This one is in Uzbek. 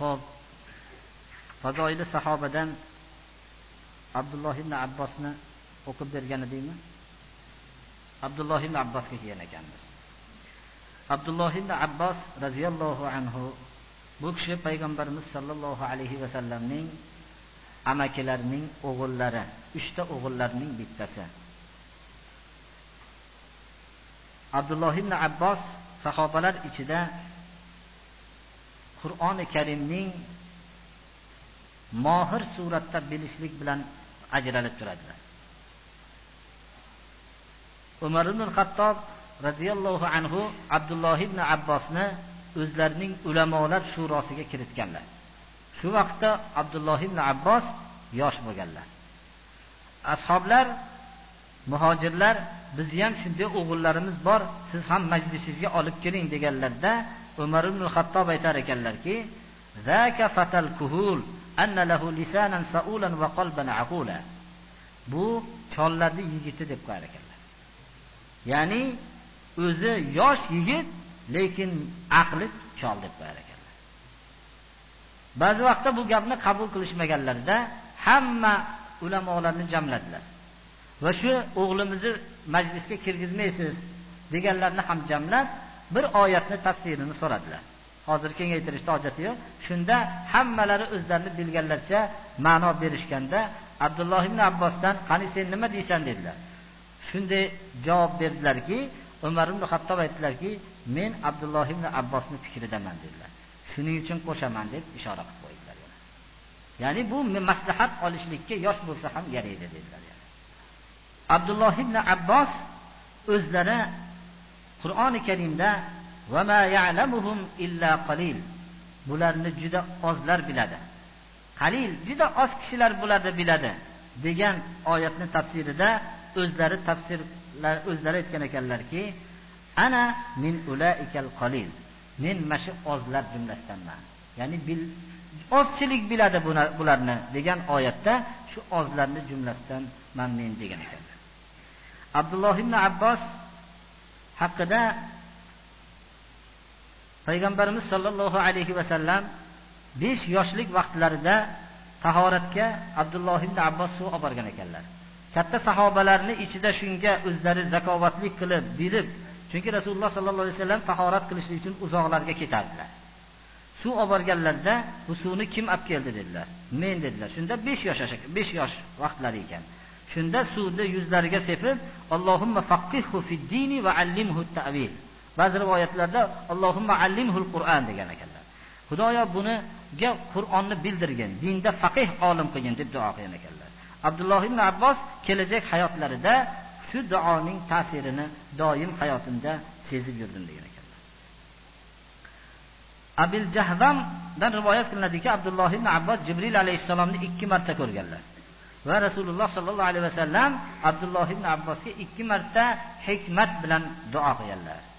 ho'p Fazoili sahobadan Abdulloh ibn Abbosni o'qib bergan edingmi? Abdulloh ibn Abbosga kelgan ekanmiz. Abdulloh ibn Abbos radhiyallohu anhu bu kishi payg'ambarimiz sollallohu alayhi va sallamning amakilarining o'g'illari, uchta o'g'illarining bittasi. Abdulloh ibn Abbos sahobalar ichida Qur'oni Karimning mohir suratda bilishlik bilan ajralib turadilar. Umar ibn Xattob radhiyallohu anhu Abdulloh ibn Abbosni o'zlarining ulamolar shurosiga kiritganlar. Shu vaqtda Abdulloh ibn Abbos yosh bo'lganlar. Ashoblar, muhojirlar bizni ham shunday o'g'illarimiz bor, siz ham majlisingizga olib keling deganlarda Umar ibn Xattob aytar ekanlarki, "Zaka lisanan va qalban. Bu chollarni yigiti deb qo'yar ekanlar. Ya'ni o'zi yosh yigit, lekin aqli chol deb qo'yar ekanlar. Ba'zi vaqtda bu gapni qabul qilishmaganlarida hamma ulamolarni jamladilar. Va shu o'g'limizni majlisga kirgizmaysiz deganlarni ham jamlab bir oyatni tafsirini so'radilar. Hozir kengaytirishni hojati yo'q. Shunda hammalari o'zlarini bilganlarcha ma'no berishganda Abdulloh ibn Abbosdan qani sen nima deysan dedilar. Shunday javob berdilarki, Umar ibn hattob aytdilarki, men Abdulloh ibn abbosni fikridaman dedilar. Shuning uchun qo'shaman deb ishora qilib qo'ydilar. Ya'ni bu maslahat olishlikka yosh bo'lsa ham yaraydi dedilar. Abdulloh ibn Abbos o'zlari Qur'oni Karimda va ma ya'lamuhum illa qalil bularni juda ozlar biladi. Qalil juda oz kishilar bularni biladi degan oyatni tafsirida o'zlari tafsirlar o'zlari aytgan ekanlarki, ana min ulaikal qalil. Men mashi ozlar jumlasidanman. Ya'ni bil ozchilik biladi bularni degan oyatda shu ozlarni jumlasidan man men degan ekanlar. Abdulloh ibn Abbos haqida payg'ambarimiz sollallohu alayhi va sallam 5 yoshlik vaqtlarida tahoratga Abdulloh ibn Abbos suv olib borgan ekanlar. Katta sahobalarni ichida shunga o'zlari zakovatlik qilib, bilib, chunki Rasululloh sollallohu alayhi vasallam tahorat qilishlik uchun uzoqlarga ketardilar. Suv olib borganlarda bu suvni kim olib keldi dedilar. Men dedilar. Shunda 5 yosh 5 yosh vaqtlari ekan. Shunda suvni yuzlariga sepib, Allohumma faqqihhu fid dini va allimhu tavil Ba'zi rivoyatlarda Allohumma allimhul Qur'on degan ekanlar. Xudoyo buniga Qur'onni bildirgin, dinda faqih olim qilgin deb duo qilgan ekanlar. Abdulloh ibn Abbos kelajak hayotlarida shu duoning ta'sirini doim hayotimda sezib yurdim degan ekanlar. Abil Jahdamdan rivoyat qilinadiki, Abdulloh ibn Abbos Jibril alayhisalomni 2 marta ko'rganlar. Va Rasululloh sallallohu alayhi vasallam Abdulloh ibn Abbosga ikki marta hikmat bilan duo qilganlar.